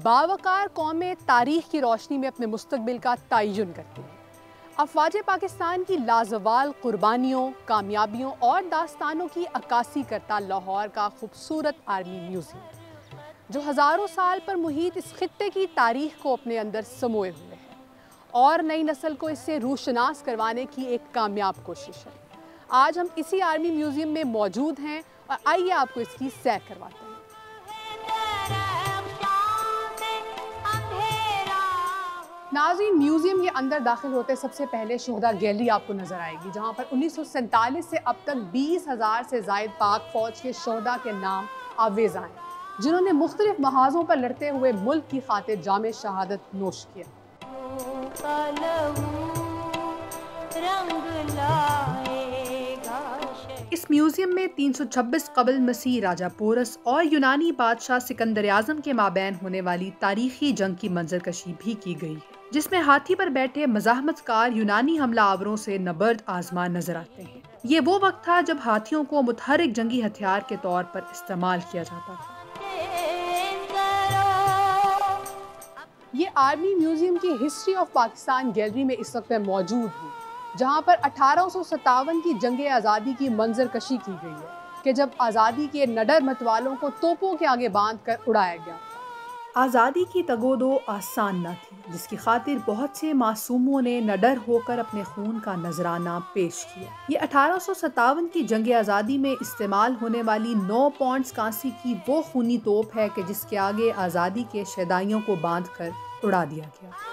बावकार कौमें तारीख की रोशनी में अपने मुस्तबिल का तयन करती हैं। अफवाज पाकिस्तान की लाजवाल कुर्बानियों, कामयाबियों और दास्तानों की अक्सी करता लाहौर का खूबसूरत आर्मी म्यूज़ियम। जो हज़ारों साल पर मुहित इस खत्े की तारीख को अपने अंदर समोए हुए है। और नई नस्ल को इससे रूशनास करवाने की एक कामयाब कोशिश है। आज हम इसी आर्मी म्यूज़ियम में मौजूद हैं और आइए आपको इसकी सैर करवाते हैं। नाजी म्यूज़ियम के अंदर दाखिल होते सबसे पहले शहदा गैलरी आपको नज़र आएगी, जहाँ पर उन्नीस से अब तक बीस हज़ार से जायद पाक फौज के शहदा के नाम आवेज आए, जिन्होंने मुख्तलिफ़ महाजों पर लड़ते हुए मुल्क की खातिर जाम शहादत नोश किया। इस म्यूज़ियम में 326 कबल मसीह राजा पोरस और यूनानी बादशाह सिकंदर आज़म के माबैन होने वाली तारीखी जंग की मंजरकशी भी की गई है। जिसमें हाथी पर बैठे मजामतकार यूनानी हमलावरों से नबर्द आजमान नज़र आते हैं। ये वो वक्त था जब हाथियों को मुतहरिक जंगी हथियार के तौर पर इस्तेमाल किया जाता था। ये आर्मी म्यूज़ियम की हिस्ट्री ऑफ़ पाकिस्तान गैलरी में इस वक्त मौजूद हूँ, जहाँ पर अठारह की जंग आज़ादी की मंजर कशी की गई है, कि जब आज़ादी के नडर मतवालों को तोपों के आगे बाँध कर उड़ाया गया। आज़ादी की तगोदो आसान न थी, जिसकी खातिर बहुत से मासूमों ने नडर होकर अपने खून का नजराना पेश किया। ये अठारह सौ सतावन की जंग आज़ादी में इस्तेमाल होने वाली नौ पॉइंट कांसी की वो खूनी तोप है कि जिसके आगे आज़ादी के शदाइयों को बाँध कर उड़ा दिया गया।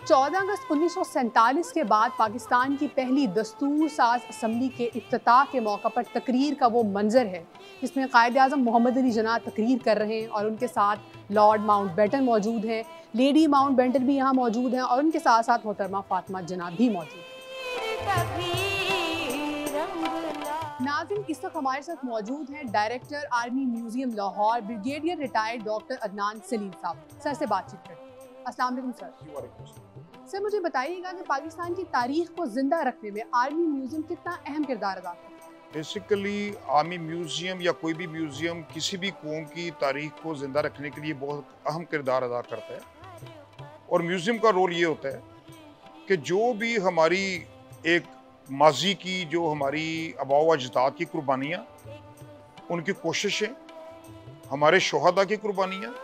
14 अगस्त उन्नीस सौ सैंतालीस के बाद पाकिस्तान की पहली दस्तूर साज असम्बली के अफ्ताह के मौका पर तकरीर का वो मंजर है, जिसमें कायद अजम मोहम्मद अली जना तकरीर कर रहे हैं और उनके साथ लॉर्ड माउंट बैटन मौजूद हैं, लेडी माउंट बैटन भी यहाँ मौजूद हैं और उनके साथ साथ मोहतरमा फातमा जना भी मौजूद नाजिन, इस वक्त हमारे साथ मौजूद हैं director army museum Lahore, brigadier retired doctor Adnan Saleem साहब। सर से बातचीत करते हैं सर। सर, मुझे बताइएगा कि पाकिस्तान की तारीख को ज़िंदा रखने में आर्मी म्यूज़ियम कितना अहम किरदार अदा करता है? बेसिकली आर्मी म्यूज़ियम या कोई भी म्यूज़ियम किसी भी कौम की तारीख को ज़िंदा रखने के लिए बहुत अहम किरदार अदा करता है। और म्यूज़ियम का रोल ये होता है कि जो भी हमारी एक माजी की, जो हमारी अबाव अजदाद की कुर्बानियाँ, उनकी कोशिशें, हमारे शहदा की कुर्बानियाँ,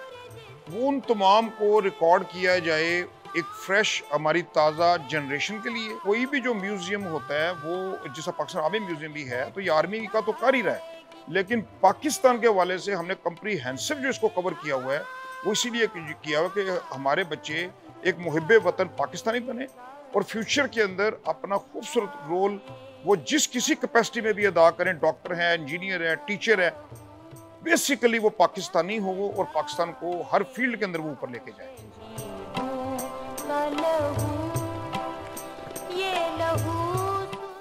वो उन तमाम को रिकॉर्ड किया जाए एक फ्रेश हमारी ताज़ा जनरेशन के लिए कोई भी जो म्यूज़ियम होता है, वो जैसा पाकिस्तान आर्मी म्यूज़ियम भी है तो ये आर्मी का तो कर ही रहा है। लेकिन पाकिस्तान के हवाले से हमने कंप्रीहेंसिव जो इसको कवर किया हुआ है, वो इसीलिए किया हुआ कि हमारे बच्चे एक मुहब वतन पाकिस्तानी बने और फ्यूचर के अंदर अपना खूबसूरत रोल वो जिस किसी कैपेसिटी में भी अदा करें डॉक्टर हैं इंजीनियर है टीचर है बेसिकली वो पाकिस्तानी हो और पाकिस्तान को हर फ़ील्ड के अंदर वो ऊपर लेके जाए।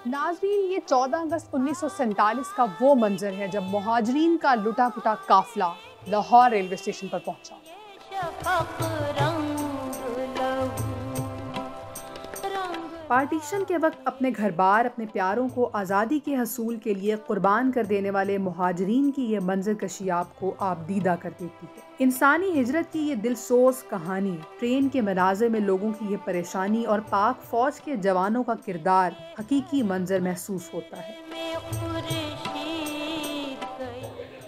नाजरीन, ये 14 अगस्त उन्नीस सौ सैंतालीस का वो मंजर है जब महाजरीन का लुटा पुटा काफिला लाहौर रेलवे स्टेशन पर पहुँचा। पार्टीशन के वक्त अपने घर बार अपने प्यारों को आज़ादी के हसूल के लिए कुर्बान कर देने वाले महाजरीन की ये मंजर कशी आपको आप दीदा कर देती है। इंसानी हिजरत की ये दिलसोज कहानी, ट्रेन के मनाजे में लोगों की ये परेशानी और पाक फौज के जवानों का किरदार हकीकी मंजर महसूस होता है।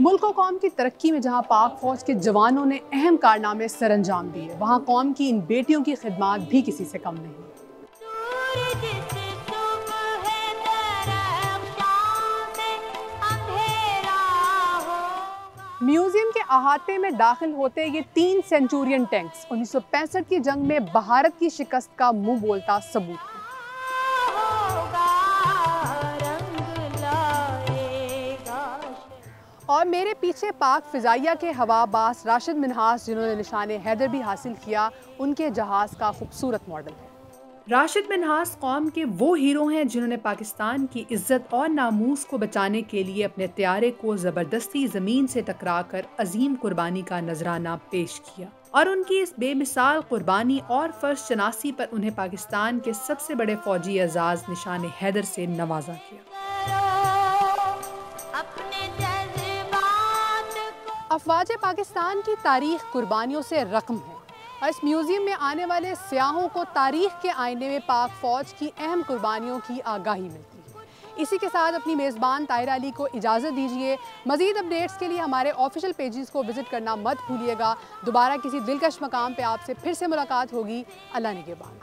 मुल्क और कौम की तरक्की में जहाँ पाक फौज के जवानों ने अहम कारनामे सर अंजाम दिए, वहाँ कौम की इन बेटियों की खिदमत भी किसी से कम नहीं। म्यूज़ियम के अहाते में दाखिल होते ये तीन सेंचुरियन टैंक्स, उन्नीस सौ पैंसठ की जंग में भारत की शिकस्त का मुँह बोलता सबूत और मेरे पीछे पाक फ़िज़ाइया के हवाबाज राशिद मिनहास, जिन्होंने निशान हैदर भी हासिल किया, उनके जहाज़ का खूबसूरत मॉडल है। राशिद मिनहास कौम के वो हीरो हैं जिन्होंने पाकिस्तान की इज़्ज़त और नामूस को बचाने के लिए अपने त्यारे को ज़बरदस्ती ज़मीन से टकरा कर अजीम कुर्बानी का नजराना पेश किया। और उनकी इस बेमिसाल कुर्बानी और फर्श शनासी पर उन्हें पाकिस्तान के सबसे बड़े फौजी एजाज निशान हैदर से नवाजा किया अफवाज पाकिस्तान की तारीख कुर्बानियों से रकम है। और इस म्यूज़ियम में आने वाले सयाहों को तारीख के आईने में पाक फ़ौज की अहम कुर्बानियों की आगाही मिलती है। इसी के साथ अपनी मेज़बान ताहिर अली को इजाज़त दीजिए। मज़ीद अपडेट्स के लिए हमारे ऑफिशियल पेजेस को विज़िट करना मत भूलिएगा। दोबारा किसी दिलकश मकाम पर आपसे फिर से मुलाकात होगी। अल्लाह निगेबान